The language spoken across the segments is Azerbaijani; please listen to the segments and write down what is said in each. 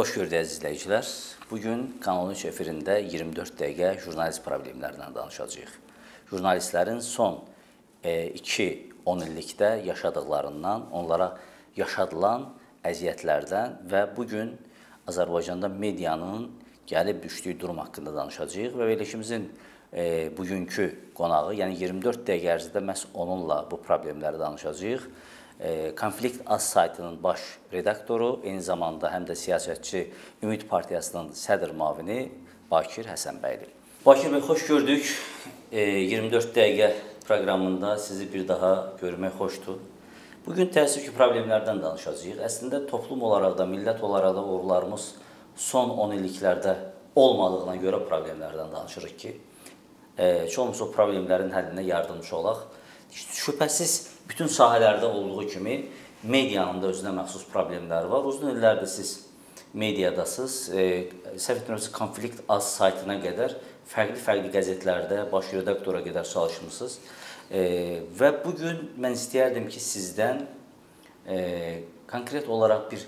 Xoş gördük əziz izləyicilər. Bu gün Kanal 3 efirində 24 dəqiqə jurnalist problemlərindən danışacağıq. Jurnalistlərin son 2 e, 10 illikdə yaşadıqlarından, onlara yaşadılan əziyyətlərdən və bu gün Azərbaycanda medianın gəlib düşdüyü durum haqqında danışacağıq və verilişimizin e, bugünkü qonağı, yəni 24 dəqiqə ərzində məhz onunla bu problemləri danışacağıq. E, Konflikt Az saytının baş redaktoru, eyni zamanda həm də siyasətçi Ümid Partiyasının sədr müavini Bakir Həsənbəyli. Bakir bəy, xoş gördük. E, 24 dəqiqə proqramında sizi bir daha görmək xoşdur. Bu gün təəssüf ki, problemlərdən danışacağıq. Əslində toplum olaraq da, millət olaraq da uğurlarımız son 10 illiklərdə olmadığına görə problemlərdən danışırıq ki, heç olmasa o problemlərin həllinə yardımcı olaq. Şübhəsiz bütün sahələrdə olduğu kimi medianın da özünə məxsus problemləri var. Uzun illərdir siz mediadasınız. E, səhv etmirəmsə konflikt az saytına qədər fərqli-fərqli qəzetlərdə baş redaktora qədər çalışmısınız. E, və bu gün mən istəyərdim ki, sizdən e, konkret olaraq bir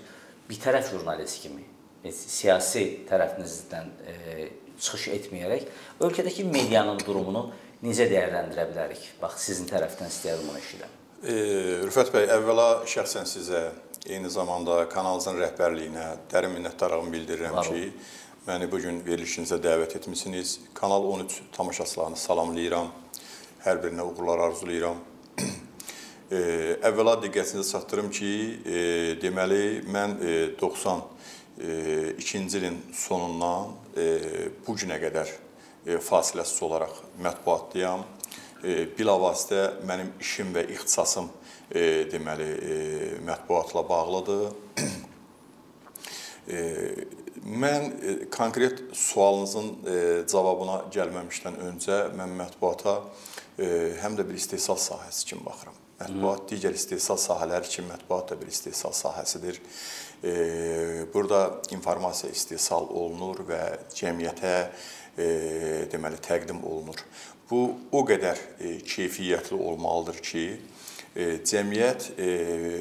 bitərəf jurnalist kimi, e, siyasi tərəfinizdən e, çıxış etməyərək ölkədəki medianın durumunu necə dəyərləndirə bilərik? Bax, sizin tərəfdən istəyərdim bunu eşidirəm. Rüfət bəy, əvvəla şəxsən sizə, eyni zamanda kanalınızın rəhbərliyinə dərin minnətdarlığımı bildirirəm Var ki, məni bu gün verilişinizə dəvət etmisiniz. Kanal 13 tamaşaçılarını salamlayıram. Hər birinə uğurlar arzulayıram. e, əvvəla diqqətinizi çatdırım ki, e, deməli mən e, 92-ci e, ilin sonundan e, bu günə qədər e, fasiləsiz olaraq mətbuatdayam. E, bilavasitə mənim işim və ixtisasım e, deməli e, mətbuatla bağlıdır. Mən konkret sualınızın cavabına gəlməmişdən öncə mən mətbuata həm də bir istehsal sahəsi kimi baxıram. Mətbuat digər istehsal sahələri kimi mətbuat da bir istehsal sahəsidir. Burada informasiya istehsal olunur və cəmiyyətə deməli təqdim olunur. Bu o qədər keyfiyyətli olmalıdır ki, cəmiyyət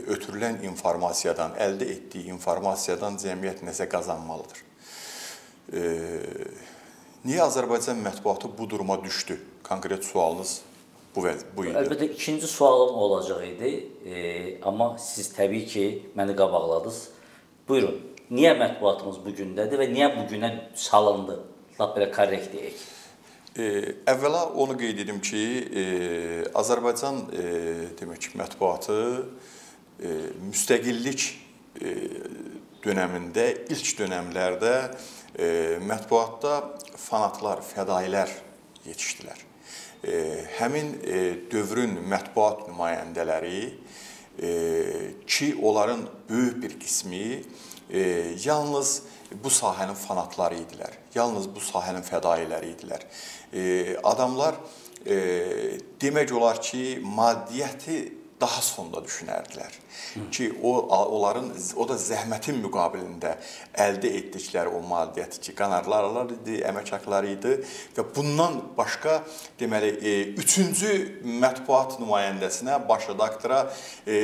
ötürülən informasiyadan, əldə etdiyi informasiyadan cəmiyyət nəsə qazanmalıdır. Niyə Azərbaycan mətbuatı bu duruma düşdü? Konkret sualınız bu bu idi. Əlbəttə ikinci sualım olacaq idi. E, amma siz təbii ki, məni qabaqladınız. Buyurun. Niyə mətbuatımız bu gündədir və niyə bu günə salındı? Lap belə korrekt deyək. E, əvvəla onu qeyd edim ki, e, Azərbaycan e, demək mətbuatı e, müstəqillik e, dönəmində, ilk dönəmlərdə e, mətbuatda fanatlar, fədailər yetişdilər. E, həmin e, dövrün mətbuat nümayəndələri e, ki, onların böyük bir qismi e, yalnız bu sahənin fanatları idilər. Yalnız bu sahənin fədailəri idilər. E, adamlar e, demək olar ki, maddiyyəti daha sonda düşünərdilər ki, o onların o da zəhmətin müqabilində əldə etdikləri o maddiyyət ki, qanarlar idi, əmək haqqları idi və bundan başqa deməli e, üçüncü mətbuat nümayəndəsinə, baş redaktora e,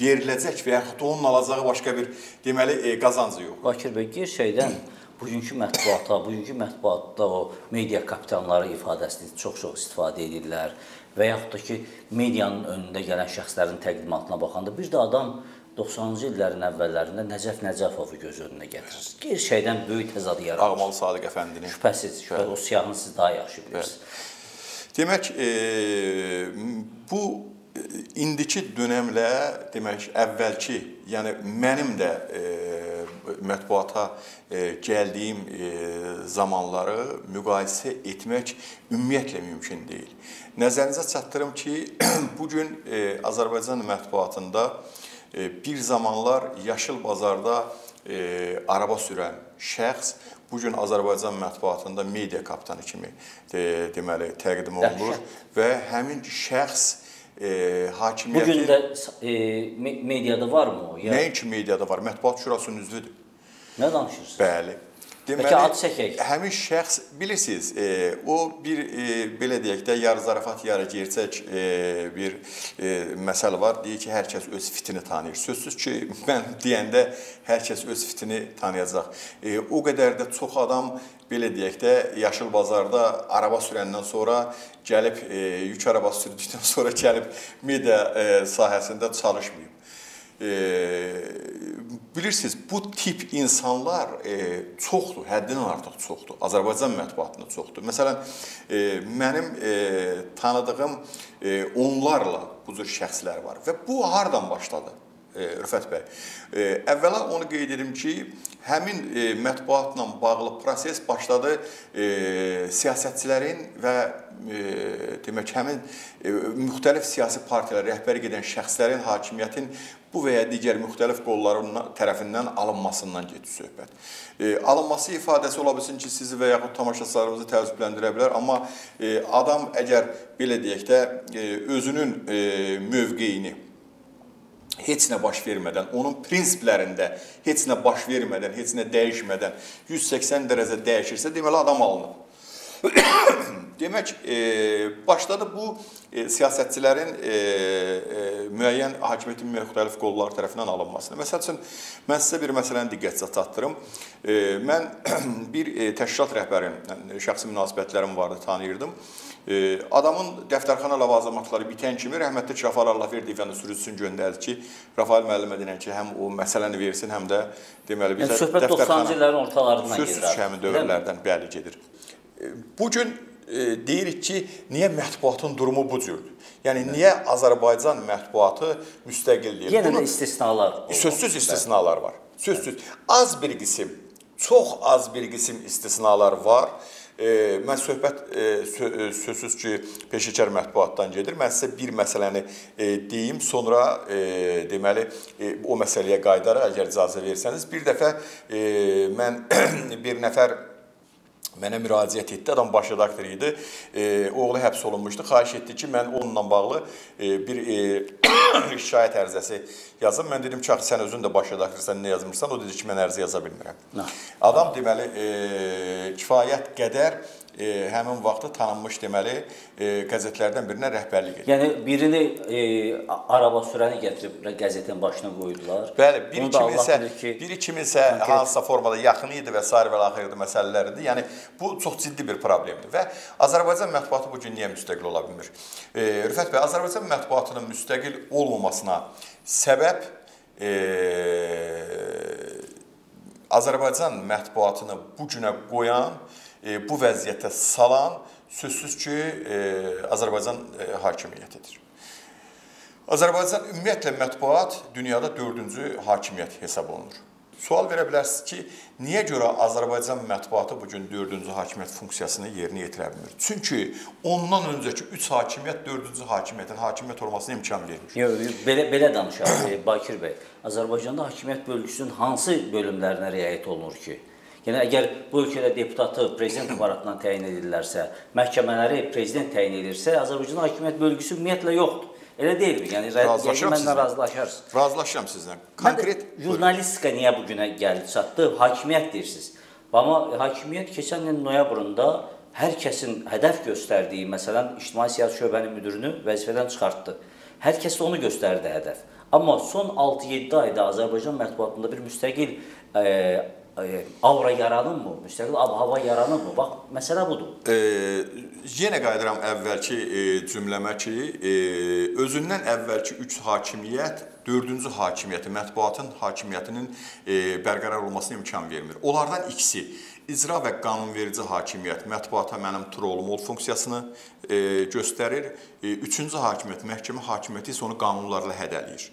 veriləcək və yaxud onun alacağı başqa bir deməli e, qazancı yox. Bakir bəy, gerçəkdən bugünkü mətbuatda, bugünkü mətbuatda o media kapitanları ifadəsini çox-çox istifadə edirlər və yaxud da ki, medianın önündə gələn şəxslərin təqdimatına baxanda bir də adam 90-cı illərin əvvəllərində Nəcəf Nəcəfovu göz önünə gətirir. Gerçəkdən böyük təzad yaratır. Ağmalı Sadiq əfəndini. Şübhəsiz, şübhəsiz o siyahını siz daha yaxşı bilirsiniz. Demək, e, bu indiki dönəmlə demək əvvəlki, yəni mənim də e, mətbuata e, gəldiyim e, zamanları müqayisə etmək ümumiyyətlə mümkün deyil. Nəzərinizə çatdırım ki, bu gün e, Azərbaycan mətbuatında bir zamanlar yaşıl bazarda araba sürən şəxs bu gün Azərbaycan mətbuatında media kapitanı kimi de, deməli təqdim olunur və həmin şəxs e, hakimiyyəti Bu gün də e, mediada varmı o? Ya... Nəinki mediada var? Mətbuat Şurasının üzvüdür. Nə danışırsınız? Bəli. Bəlkə ad çəkək. həmin şəxs bilirsiniz, e, o bir e, belə deyək də yarı zarafat, yarı gerçək e, bir e, məsələ var. Deyir ki, hər kəs öz fitini tanıyır. Sözsüz ki, mən deyəndə hər kəs öz fitini tanıyacaq. E, o qədər də çox adam belə deyək də yaşıl bazarda araba sürəndən sonra gəlib e, yük arabası sürdükdən sonra gəlib media e, sahəsində çalışmayıb. E, bilirsiniz, bu tip insanlar e, çoxdur, həddindən artıq çoxdur. Azərbaycan mətbuatında çoxdur. Məsələn, e, mənim e, tanıdığım e, onlarla bu cür şəxslər var və bu hardan başladı? E, Rüfət bəy. E, əvvəla onu qeyd edim ki, həmin e, mətbuatla bağlı proses başladı siyasətçilərin və demək həmin müxtəlif siyasi partiyalara rəhbərlik edən şəxslərin hakimiyyətin bu və ya digər müxtəlif qolların tərəfindən alınmasından gedir söhbət. E, alınması ifadəsi ola bilsin ki, sizi və yaxud tamaşaçılarımızı təəccübləndirə bilər, amma e, adam əgər belə deyək də e, özünün e, mövqeyini heç nə baş vermədən, onun prinsiplərində heç nə baş vermədən, heç nə dəyişmədən 180 dərəcə dəyişirsə, deməli adam alınıb. Demək, e, başladı bu e, siyasətçilərin e, e, müəyyən hakimiyyətin müxtəlif qolları tərəfindən alınmasına. Məsəl üçün mən sizə bir məsələni diqqətinizə çatdırım. E, mən bir e, təşkilat rəhbərinin şəxsi münasibətlərim vardı, tanıyırdım. E, adamın dəftərxana ləvazimatları bitən kimi rəhmətli Rəfail Allahverdiyev yəni sürücüsünü göndərdi ki, Rəfail müəllimə denən ki, həm o məsələni versin, həm də deməli bizə yəni, söhbət 90-cı illərin ortalarından gedir. Ki, həmin dövrlərdən bəli gedir. Bu gün e, deyirik ki, niyə mətbuatın durumu bu cürdür? Yəni niyə Azərbaycan mətbuatı müstəqildir? Yenə də istisnalar. Sözsüz istisnalar var. Sözsüz. Az bir qism, çox az bir qism istisnalar var. E, mən söhbət e, e, sözsüz ki, peşəkar mətbuatdan gedir. Mən sizə bir məsələni e, deyim, sonra e, deməli e, o məsələyə qayıdaraq əgər icazə versəniz, bir dəfə e, mən bir nəfər mənə müraciət etdi. Adam baş redaktor idi. E, oğlu həbs olunmuşdu. Xahiş etdi ki, mən onunla bağlı e, bir e, şikayət ərizəsi yazım. Mən dedim ki, axı sən özün də baş redaktorsan, nə yazmırsan? O dedi ki, mən ərizə yaza bilmirəm. Nə? Adam deməli e, kifayət qədər e, həmin vaxtı tanınmış deməli e, qəzetlərdən birinə rəhbərlik edir. Yəni birini e, araba sürəni gətirib qəzetin başına qoydular. Bəli, biri kiminsə, ki, biri kiminsə konkret... hansısa formada yaxın idi və sair və axırda məsələlər idi. Yəni bu çox ciddi bir problemdir və Azərbaycan mətbuatı bu gün niyə müstəqil ola bilmir? E, Rüfət bəy, Azərbaycan mətbuatının müstəqil olmamasına səbəb e, Azərbaycan mətbuatını bu günə qoyan bu vəziyyətə salan sözsüz ki, e, Azərbaycan e, hakimiyyətidir. Azərbaycan ümumiyyətlə mətbuat dünyada 4-cü hakimiyyət hesab olunur. Sual verə bilərsiniz ki, niyə görə Azərbaycan mətbuatı bu gün 4-cü hakimiyyət funksiyasını yerinə yetirə bilmir? Çünki ondan öncəki 3 hakimiyyət 4-cü hakimiyyətin hakimiyyət olmasına imkan vermir. Yox, belə belə danışaq Bakir bəy. Azərbaycanda hakimiyyət bölgüsünün hansı bölümlərinə riayət olunur ki? Yəni əgər bu ölkədə deputatı prezident aparatından təyin edirlərsə, məhkəmələri prezident təyin edirsə, Azərbaycan hakimiyyət bölgüsü ümumiyyətlə yoxdur. Elə deyilmi? Yəni mənlə razılaşarsınız. Razılaşıram sizlə. Konkret jurnalistika niyə bu günə gəldi, çatdı? Hakimiyyət deyirsiniz. Amma hakimiyyət keçən ilin noyabrında hər kəsin hədəf göstərdiyi, məsələn, ictimai siyasət şöbənin müdirini vəzifədən çıxartdı. Hər kəs onu göstərdi hədəf. Amma son 6-7 ayda Azərbaycan mətbuatında bir müstəqil e, avra yaranırmı? Müstəqil ab-hava yaranırmı? Bax, məsələ budur. E, yenə qayıdıram əvvəlki e, cümləmə ki, e, özündən əvvəlki 3 hakimiyyət 4-cü hakimiyyəti, mətbuatın hakimiyyətinin e, bərqərar olmasına imkan vermir. Onlardan ikisi icra və qanunverici hakimiyyət mətbuata mənim trolum funksiyasını e, göstərir. E, üçüncü hakimiyyət, məhkəmə hakimiyyəti isə onu qanunlarla hədələyir.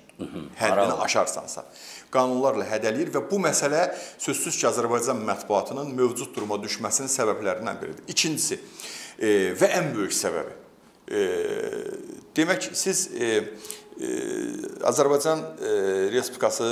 Həddini aşarsansa qanunlarla hədələyir və bu məsələ sözsüz ki, Azərbaycan mətbuatının mövcud duruma düşməsinin səbəblərindən biridir. İkincisi e, və ən böyük səbəbi e, demək siz e, e, Azərbaycan e, Respublikası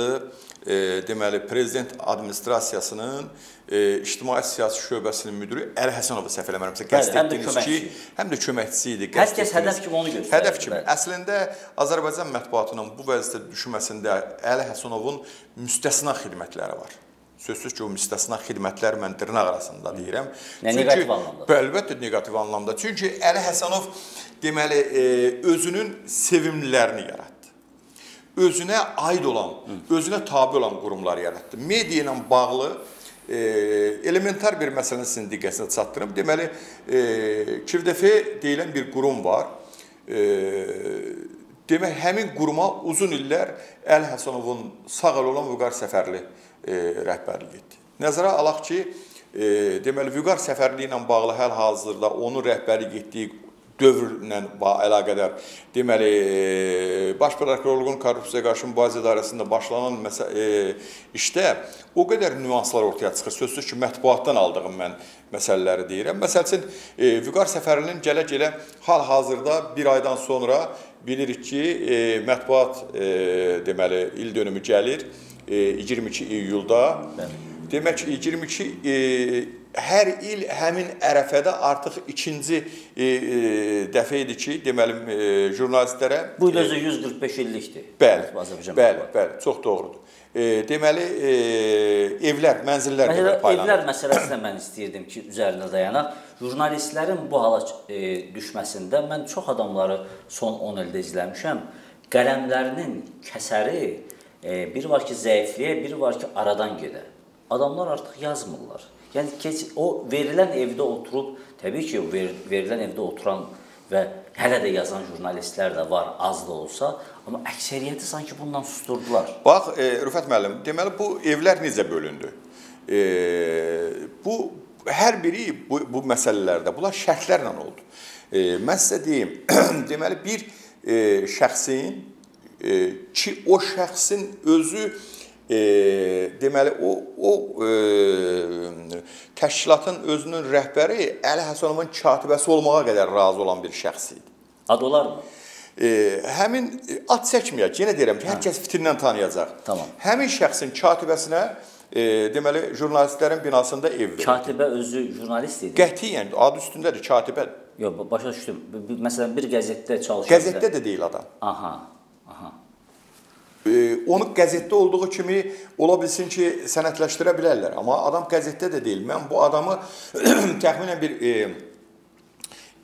e, deməli prezident administrasiyasının e, ictimai siyasi şöbəsinin müdiri Əli Həsənov səhv eləmirəmsə qəsd etdiniz ki, həm də köməkçisi idi. Hər kəs hədəf kimi onu göstərir. Hədəf kimi. Əslində Azərbaycan mətbuatının bu vəziyyətə düşməsində Əli Həsənovun müstəsna xidmətləri var. Sözsüz ki, o müstəsna xidmətlər mən dırnaq arasında deyirəm. Nə neqativ anlamda? Bəli, əlbəttə neqativ anlamda. Çünki Əli Həsənov deməli e, özünün sevimlilərini yaratdı. Özünə aid olan, özünə tabe olan qurumlar yaratdı. Media ilə bağlı e, elementar bir məsələnin sizin diqqətinizə çatdırım. Deməli, e, KİVDF deyilən bir qurum var. E, demək, həmin quruma uzun illər Əli Həsənovun sağ əl olan Vüqar Səfərli e, rəhbərlik etdi. Nəzərə alaq ki, e, deməli Vüqar səfərliyi ilə bağlı hal-hazırda onun rəhbərlik etdiyi dövrlə əlaqədar deməli e, Baş prokurorluğun korrupsiyaya qarşı mübarizə idarəsində başlanan e, işdə o qədər nüanslar ortaya çıxır. Sözsüz ki, mətbuatdan aldığım mən məsələləri deyirəm. Məsəl üçün e, Vüqar Səfərlinin gələ-gələ hal-hazırda bir aydan sonra bilirik ki, e, mətbuat e, deməli il dönümü gəlir. E, 22 iyulda. Bəli. Demək 22 e, hər il həmin ərəfədə artıq ikinci e, e, dəfə idi ki, deməli e, jurnalistlərə Bu il özü 145 illikdir. Bəli, bəli, bəli, çox doğrudur. E, deməli e, evlər, mənzillər Məsələn, evlər məsələsində mən istəyirdim ki, üzərində dayanaq. Jurnalistlərin bu hala e, düşməsində mən çox adamları son 10 ildə izləmişəm. Qələmlərinin kəsəri e, bir var ki, zəifliyə, bir var ki, aradan gedə. Adamlar artıq yazmırlar. Yəni keç o verilən evdə oturub, təbii ki, ver, verilən evdə oturan və hələ də yazan jurnalistlər də var, az da olsa, amma əksəriyyəti sanki bundan susturdular. Bax, e, Rüfət müəllim, deməli bu evlər necə bölündü? E, bu hər biri bu, bu məsələlərdə bunlar şərtlərlə oldu. E, mən sizə deyim, deməli bir e, şəxsin e, ki o şəxsin özü e, deməli o o e, təşkilatın özünün rəhbəri Əli Həsənovun katibəsi olmağa qədər razı olan bir şəxs idi. Ad olarmı? E, həmin ad çəkməyək, yenə deyirəm ki, hər kəs fitrindən tanıyacaq. Tamam. Həmin şəxsin katibəsinə e, deməli jurnalistlərin binasında ev verildi. Katibə özü jurnalist idi. Qətiyyən adı üstündədir, katibə. Yox, başa düşdüm. Məsələn, bir qəzetdə çalışır. Qəzetdə də deyil adam. Aha. Onu qəzetdə olduğu kimi ola bilsin ki, sənədləşdirə bilərlər. Amma adam qəzetdə də deyil. Mən bu adamı təxminən bir e,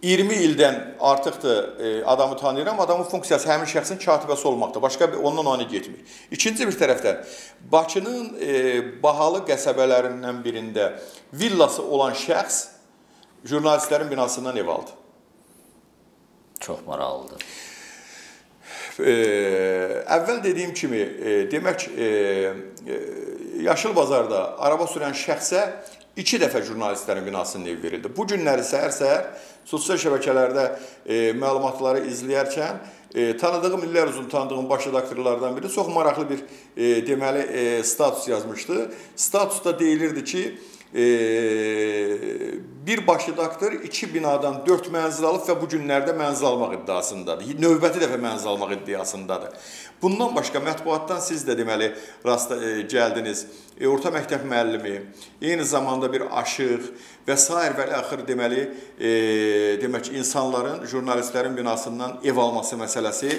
20 ildən artıqdır e, adamı tanıyıram. Adamın funksiyası həmin şəxsin katibəsi olmaqdır. Başqa bir ondan onu getmir. İkinci bir tərəfdən Bakının e, bahalı qəsəbələrindən birində villası olan şəxs jurnalistlərin binasından ev aldı. Çox maraqlıdır. Əvvəl dediyim kimi, demək Yaşıl bazarda araba sürən şəxsə iki dəfə jurnalistlərin binasının ev verildi. Bu günləri səhər-səhər sosial şəbəkələrdə məlumatları izləyərkən tanıdığım illər uzun tanıdığım baş redaktorlardan biri çox maraqlı bir deməli status yazmışdı. Statusda deyilirdi ki, bir baş redaktor iki binadan 4 mənzil alıb və bu günlərdə mənzil almaq iddiasındadır. Növbəti dəfə mənzil almaq iddiasındadır. Bundan başqa mətbuatdan siz də deməli rasta e, gəldiniz. E, orta məktəb müəllimi, eyni zamanda bir aşıq və sair və axır deməli e, demək insanların, jurnalistlərin binasından ev alması məsələsi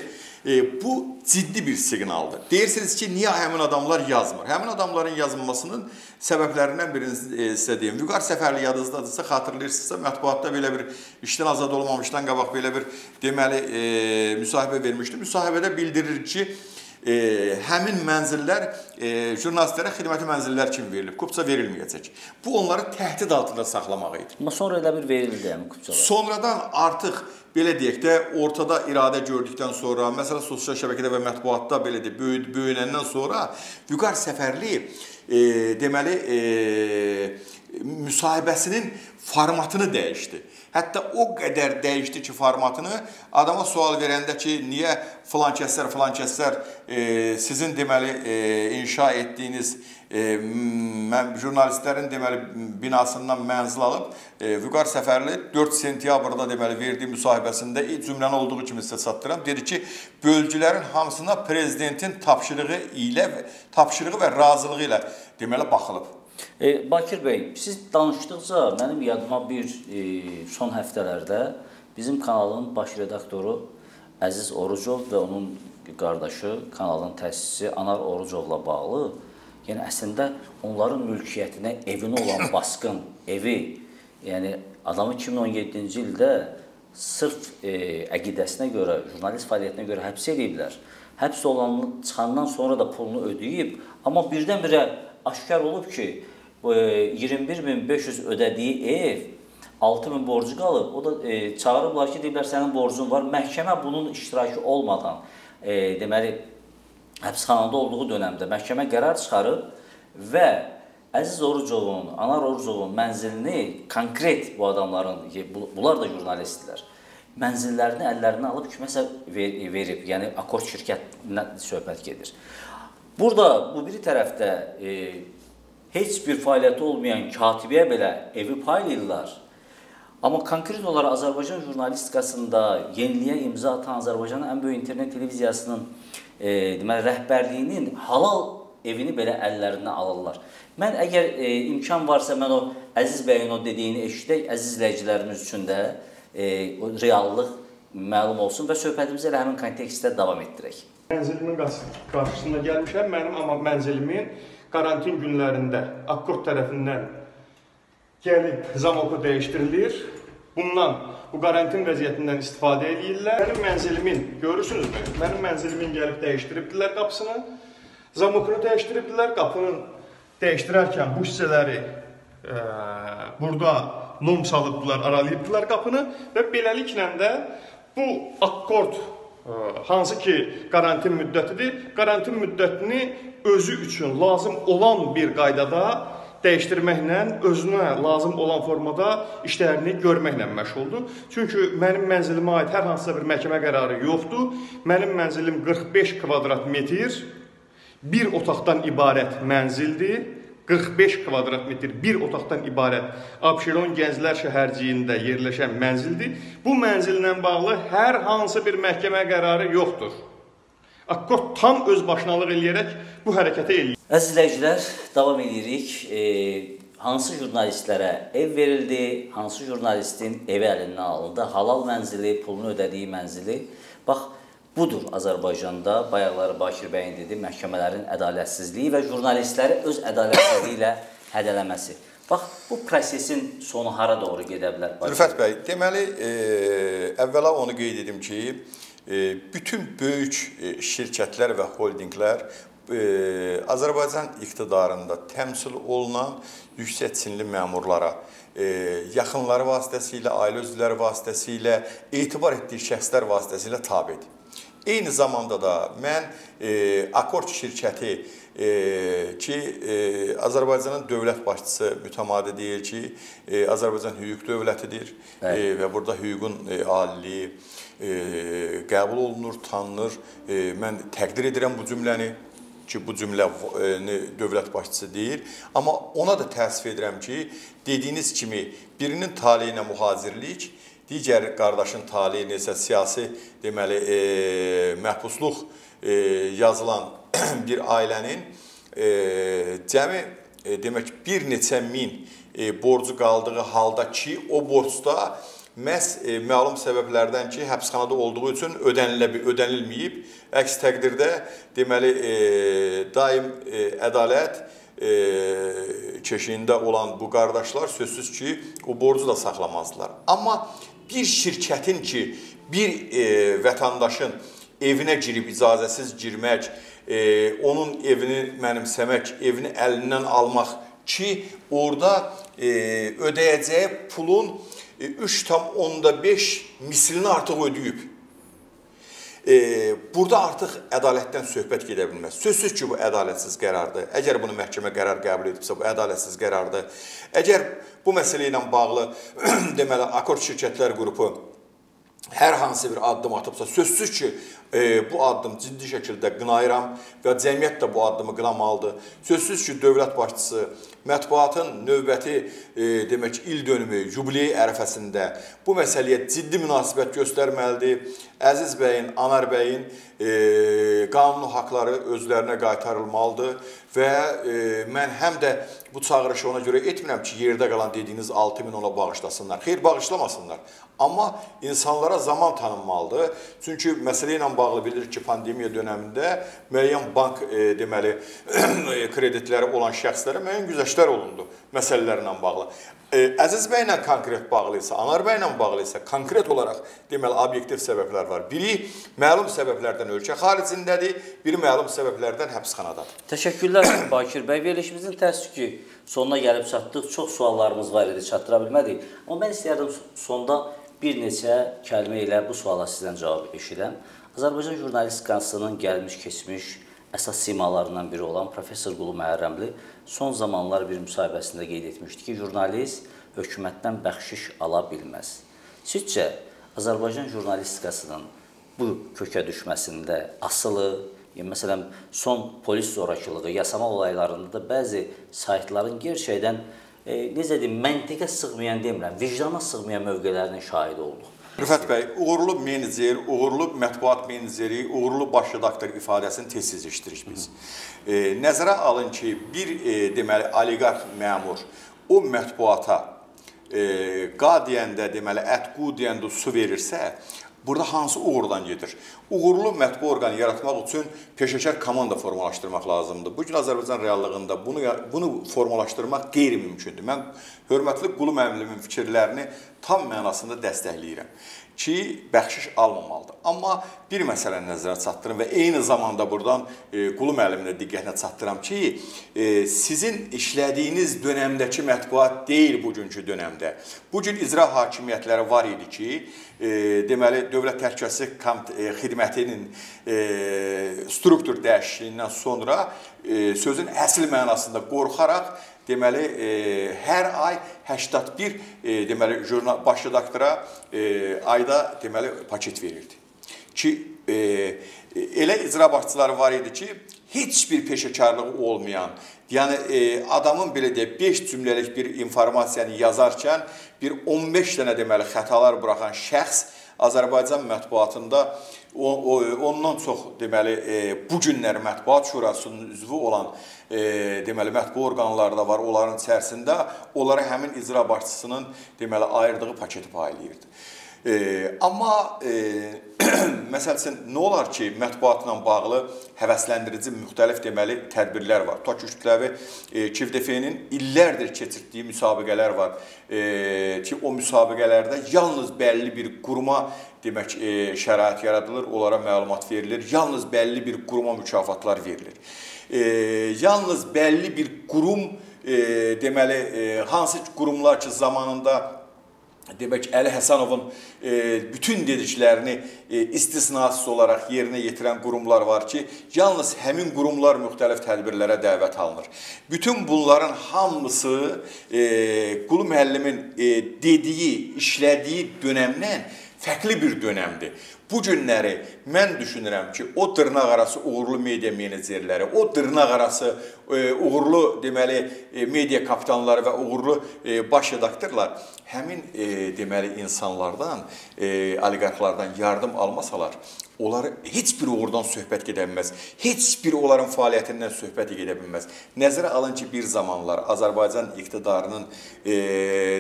e, bu ciddi bir siqnaldır. Deyirsiniz ki, niyə həmin adamlar yazmır? Həmin adamların yazılmasının səbəblərindən birini e, sizə deyim. Vüqar Səfərli yadınızdadırsa, xatırlayırsınızsa, mətbuatda belə bir işdən azad olmamışdan qabaq belə bir deməli e, müsahibə vermişdi. Müsahibədə bildirir ki, e, həmin mənzillər e, jurnalistlərə xidməti mənzillər kimi verilib. Kupça verilməyəcək. Bu onları təhdid altında saxlamaq idi. Amma sonra elə bir verildi yəni kupçalar. Sonradan artıq belə deyək də ortada iradə gördükdən sonra, məsələn sosial şəbəkədə və mətbuatda belə böyünəndən sonra Vüqar Səfərli e, deməli e, müsahibəsinin formatını dəyişdi. Hətta o qədər dəyişdi ki, formatını adama sual verəndə ki, niyə filan kəslər, filan kəslər e, sizin deməli e, inşa etdiyiniz e, mən jurnalistlərin deməli binasından mənzil alıb e, Vüqar Səfərli 4 sentyabrda deməli verdiyi müsahibəsində cümləni olduğu kimi sizə çatdıram. Dedi ki, bölgülərin hamısına prezidentin tapşırığı ilə tapşırığı və razılığı ilə deməli baxılıb. E, Bakir bəy, siz danışdıqca mənim yadıma bir e, son həftələrdə bizim kanalın baş redaktoru Əziz Orucov və onun qardaşı, kanalın təsisçisi Anar Orucovla bağlı Yəni əslində onların mülkiyyətinə evinə olan basqın, evi, yəni adamı 2017-ci ildə sırf e, əqidəsinə görə, jurnalist fəaliyyətinə görə həbs ediblər. Həbs olanı çıxandan sonra da pulunu ödəyib, amma birdən-birə aşkar olub ki, e, 21500 ödədiyi ev 6000 borcu qalıb. O da e, çağırıblar ki, deyiblər sənin borcun var. Məhkəmə bunun iştirakı olmadan, e, deməli həbsxanada olduğu dövrdə məhkəmə qərar çıxarıb və Əziz Orucovun, Anar Orucovun mənzilini konkret bu adamların, bunlar da jurnalistdirlər. Mənzillərini əllərinə alıb kiməsə verib, yəni akord şirkətinə söhbət gedir. Burada bu biri tərəfdə e, heç bir fəaliyyəti olmayan katibəyə belə evi paylayırlar. Amma konkret olaraq Azərbaycan jurnalistikasında yeniliyə imza atan Azərbaycanın ən böyük internet televiziyasının e, deməli rəhbərliyinin halal evini belə əllərinə alırlar. Mən əgər e, imkan varsa mən o Əziz bəyin o dediyini eşidək, əziz izləyicilərimiz üçün də e, o reallıq məlum olsun və söhbətimizi elə həmin kontekstdə davam etdirək. Mənzilimin qarşısında gəlmişəm. Mənim amma mənzilimin karantin günlərində Akkord tərəfindən gəlib zamoku dəyişdirilir. Bundan bu karantin vəziyyətindən istifadə edirlər. Mənim mənzilimin görürsünüzmü? Mənim mənzilimin gəlib dəyişdiribdilər qapısını. Zamokunu dəyişdiribdilər. Qapının dəyişdirərkən bu hissələri e, burada lom salıbdılar, aralayıbdılar qapını və beləliklə də bu akkord hansı ki karantin müddətidir, karantin müddətini özü üçün lazım olan bir qaydada dəyişdirməklə özünə lazım olan formada işlərini görməklə məşğuldur. Çünki mənim mənzilimə aid hər hansısa bir məhkəmə qərarı yoxdur. Mənim mənzilim 45 kvadrat metr bir otaqdan ibarət mənzildir. 45 kvadrat metr bir otaqdan ibarət Abşeron Gənclər şəhərciyində yerləşən mənzildir. Bu mənzillə bağlı hər hansı bir məhkəmə qərarı yoxdur. Akkord tam öz başınalıq eləyərək bu hərəkəti eləyir. Əziz izləyicilər, davam edirik. E, hansı jurnalistlərə ev verildi, hansı jurnalistin evi əlindən alındı, halal mənzili, pulunu ödədiyi mənzili. Bax, Budur Azərbaycanda bayaqları Bakir bəyin dedi, məhkəmələrin ədalətsizliyi və jurnalistləri öz ədalətsizliyi ilə hədələməsi. Bax, bu prosesin sonu hara doğru gedə bilər? Rüfət bəy, deməli, e, əvvəla onu qeyd edim ki, e, bütün böyük e, şirkətlər və holdinqlər e, Azərbaycan iqtidarında təmsil olunan yüksək çinli məmurlara e, yaxınları vasitəsilə, ailə üzvləri vasitəsilə, etibar etdiyi şəxslər vasitəsilə tabedir. Eyni zamanda da mən e, Akord şirkəti e, ki, e, Azərbaycanın dövlət başçısı mütəmadi deyir ki, e, Azərbaycan hüquq dövlətidir e, və burada hüququn e, aliliyi e, qəbul olunur, tanınır. E, mən təqdir edirəm bu cümləni ki, bu cümləni dövlət başçısı deyir. Amma ona da təəssüf edirəm ki, dediyiniz kimi birinin taleyinə mühazirlik, digər qardaşın taleyi isə siyasi deməli e, məhbusluq e, yazılan bir ailənin e, cəmi e, demək bir neçə min e, borcu qaldığı halda ki, o borcda məhz e, məlum səbəblərdən ki, həbsxanada olduğu üçün ödənilə ödənilməyib. Əks təqdirdə deməli e, daim e, ədalət e, keşiyində olan bu qardaşlar sözsüz ki, o borcu da saxlamazdılar. Amma bir şirkətin ki, bir e, vətəndaşın evinə girib icazəsiz girmək, e, onun evini mənimsəmək, evini əlindən almaq ki, orada e, ödəyəcəyi pulun e, 3,5 mislini artıq ödəyib. E, burada artıq ədalətdən söhbət gedə bilməz. Sözsüz ki, bu ədalətsiz qərardır. Əgər bunu məhkəmə qərar qəbul edibsə, bu ədalətsiz qərardır. Əgər bu məsələ ilə bağlı deməli Akord şirkətlər qrupu hər hansı bir addım atıbsa, sözsüz ki, e, bu addım ciddi şəkildə qınayıram və cəmiyyət də bu addımı qınamalıdır. Sözsüz ki, dövlət başçısı mətbuatın növbəti e, demək il dönümü, yubiley ərəfəsində bu məsələyə ciddi münasibət göstərməlidir. Əziz bəyin, Anar bəyin e, qanuni haqları özlərinə qaytarılmalıdır və e, mən həm də bu çağırışı ona görə etmirəm ki, yerdə qalan dediyiniz 6000 ona bağışlasınlar. Xeyr, bağışlamasınlar. Amma insanlara zaman tanınmalıdır. Çünki məsələ ilə bağlı bilirik ki, pandemiya dövründə müəyyən bank e, deməli kreditləri olan şəxslərə müəyyən güzəştlər olundu məsələlərlə bağlı. E, Əziz bəylə konkret bağlı isə, Anar bəylə bağlı isə konkret olaraq deməli obyektiv səbəblər var. Biri məlum səbəblərdən ölkə xaricindədir, biri məlum səbəblərdən həbsxanadadır. Təşəkkürlər Bakir bəy. Verilişimizin təəssüf ki, sonuna gəlib çatdıq. Çox suallarımız var idi, çatdıra bilmədik. Amma mən istəyərdim sonda bir neçə kəlmə ilə bu suala sizdən cavab eşidəm. Azərbaycan jurnalistikasının gəlmiş keçmiş əsas simalarından biri olan professor Qulu Məhərrəmli son zamanlar bir müsahibəsində qeyd etmişdi ki, jurnalist hökumətdən bəxşiş ala bilməz. Sizcə Azərbaycan jurnalistikasının bu kökə düşməsində asılı, məsələn son polis zorakılığı, yasama olaylarında da bəzi saytların gerçəkdən e, necə deyim, məntiqə sığmayan demirəm, vicdana sığmayan mövqelərinin şahidi olduq. Rüfət bəy, uğurlu menecer, uğurlu mətbuat meneceri, uğurlu baş redaktor ifadəsini tez-tez eşidirik biz. E, nəzərə alın ki, bir e, deməli oliqarx məmur o mətbuata e, qa deyəndə, deməli ət qu deyəndə su verirsə, Burada hansı uğurdan gedir? Uğurlu mətbu orqanı yaratmaq üçün peşəkar komanda formalaşdırmaq lazımdır. Bu gün Azərbaycan reallığında bunu bunu formalaşdırmaq qeyri-mümkündür. Mən hörmətli Qulu müəllimin fikirlərini tam mənasında dəstəkləyirəm ki, bəxşiş almamalıdır. Amma bir məsələni nəzərə çatdırım və eyni zamanda buradan e, Qulu müəlliminə diqqətinə çatdıram ki, e, sizin işlədiyiniz dönəmdəki mətbuat deyil bugünkü dönəmdə. Bu gün icra hakimiyyətləri var idi ki, e, deməli Dövlət Təhlükəsizlik e, Xidmətinin e, struktur dəyişikliyindən sonra e, sözün əsl mənasında qorxaraq deməli e, hər ay 81 e, deməli jurnal baş redaktora e, ayda deməli paket verirdi. Ki e, elə icra başçıları var idi ki, heç bir peşəkarlığı olmayan, yəni e, adamın belə deyək 5 cümləlik bir informasiyanı yazarkən bir 15 dənə deməli xətalar buraxan şəxs Azərbaycan mətbuatında o, o ondan çox deməli e, bu günlər mətbuat şurasının üzvü olan e, deməli mətbu orqanları da var. Onların içərisində onlara həmin icra başçısının deməli ayırdığı paketi paylayırdı. E, amma e, məsəl üçün nə olar ki, mətbuatla bağlı həvəsləndirici müxtəlif deməli tədbirlər var. Tutaq ki, kütləvi e, KİVDF-nin illərdir keçirtdiyi müsabiqələr var. E, ki, o müsabiqələrdə yalnız bəlli bir quruma demək e, şərait yaradılır, onlara məlumat verilir. Yalnız bəlli bir quruma mükafatlar verilir. E, yalnız bəlli bir qurum e, deməli e, hansı qurumlar ki, zamanında demək Əli Həsənovun e, bütün dediklərini e, istisnasız olaraq yerinə yetirən qurumlar var ki, yalnız həmin qurumlar müxtəlif tədbirlərə dəvət alınır. Bütün bunların hamısı e, Qulu müəllimin dediyi, işlədiyi dönəmdən fərqli bir dönəmdir. Bu günləri mən düşünürəm ki, o dırnaqarası uğurlu media menecerləri, o dırnaqarası e, uğurlu deməli e, media kapitanları və uğurlu e, baş redaktorlar həmin e, deməli insanlardan, e, oliqarxlardan yardım almasalar, onlar heç bir uğurdan söhbət gedə bilməz. Heç bir onların fəaliyyətindən söhbət gedə bilməz. Nəzərə alın ki, bir zamanlar Azərbaycan iqtidarının e,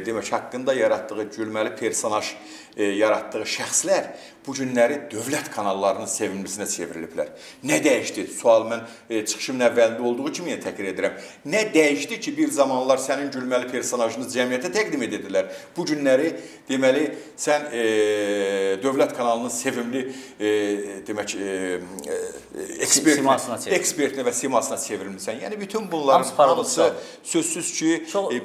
demək haqqında yaratdığı gülməli personaj e, yaratdığı şəxslər bu günləri dövlət kanallarının sevimlisinə çevriliblər. Nə dəyişdi? Sual mən e, çıxışımın əvvəlində olduğu kimi yenə təkrar edirəm. Nə dəyişdi ki, bir zamanlar sənin gülməli personajını cəmiyyətə təqdim edirdilər. Bu günləri deməli sən e, dövlət kanalının sevimli e, demək e, e ekspertinə, ekspertinə və simasına çevrilmisən. Yəni bütün bunların hamısı sözsüz ki,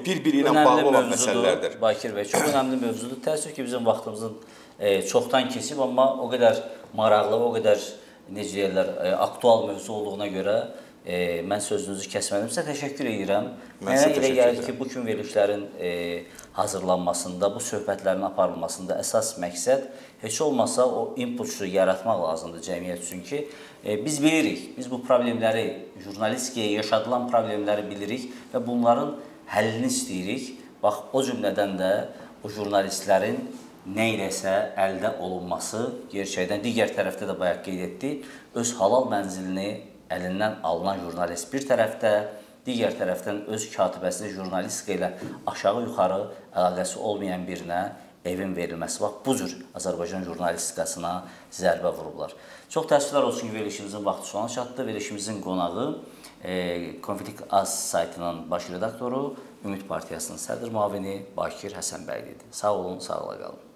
bir-biri ilə bağlı olan məsələlərdir. Bakir bəy, çox önəmli mövzudur. Təəssüf ki, bizim vaxtımızın e, çoxdan keçib, amma o qədər maraqlı, o qədər necə deyirlər, e, aktual mövzu olduğuna görə e, mən sözünüzü kəsmədimsə təşəkkür edirəm. Mənə elə gəlir ki, bu gün verilişlərin e, hazırlanmasında, bu söhbətlərin aparılmasında əsas məqsəd heç olmasa o impulsu yaratmaq lazımdır cəmiyyət üçün ki, e, biz bilirik, biz bu problemləri, jurnalistikaya yaşadılan problemləri bilirik və bunların həllini istəyirik. Bax, o cümlədən də o jurnalistlərin nə iləsə əldə olunması gerçəkdən digər tərəfdə də bayaq qeyd etdi, öz halal mənzilini əlindən alınan jurnalist bir tərəfdə, digər tərəfdən öz katibəsini jurnalistika ilə aşağı-yuxarı əlaqəsi olmayan birinə evin verilməsi bax bu cür Azərbaycan jurnalistikasına zərbə vurublar. Çox təəssüflər olsun ki, verilişimizin vaxtı sona çatdı. Verilişimizin qonağı e, Konflikt Az saytının baş redaktoru, Ümid Partiyasının sədr müavini Bakir Həsənbəyli idi. Sağ olun, sağla qalın.